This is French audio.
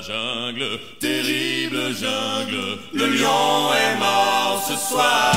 jungle, terrible jungle, le lion est mort ce soir.